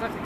Gracias,